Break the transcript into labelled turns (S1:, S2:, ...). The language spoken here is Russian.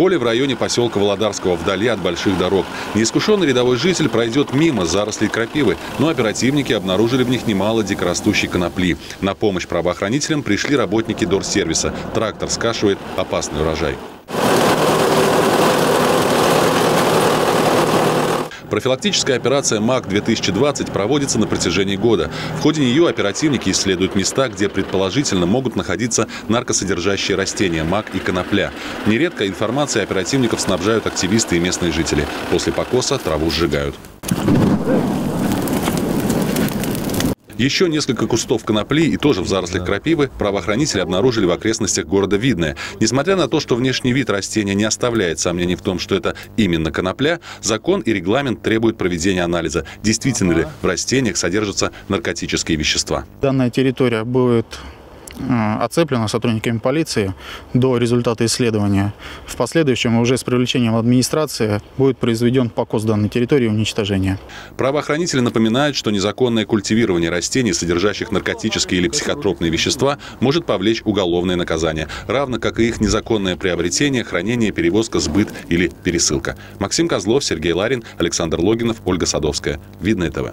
S1: Поле в районе поселка Володарского вдали от больших дорог. Неискушенный рядовой житель пройдет мимо зарослей крапивы, но оперативники обнаружили в них немало дикорастущей конопли. На помощь правоохранителям пришли работники дорсервиса. Трактор скашивает опасный урожай. Профилактическая операция МАК-2020 проводится на протяжении года. В ходе нее оперативники исследуют места, где предположительно могут находиться наркосодержащие растения МАК и конопля. Нередко информацией оперативников снабжают активисты и местные жители. После покоса траву сжигают. Еще несколько кустов конопли и тоже в зарослях крапивы правоохранители обнаружили в окрестностях города Видное. Несмотря на то, что внешний вид растения не оставляет сомнений в том, что это именно конопля, закон и регламент требуют проведения анализа, действительно ли в растениях содержатся наркотические вещества.
S2: Данная территория будет оцеплена сотрудниками полиции до результата исследования. В последующем уже с привлечением администрации будет произведен покос данной территории и уничтожение.
S1: Правоохранители напоминают, что незаконное культивирование растений, содержащих наркотические или психотропные вещества, может повлечь уголовное наказание, равно как и их незаконное приобретение, хранение, перевозка, сбыт или пересылка. Максим Козлов, Сергей Ларин, Александр Логинов, Ольга Садовская. Видное ТВ.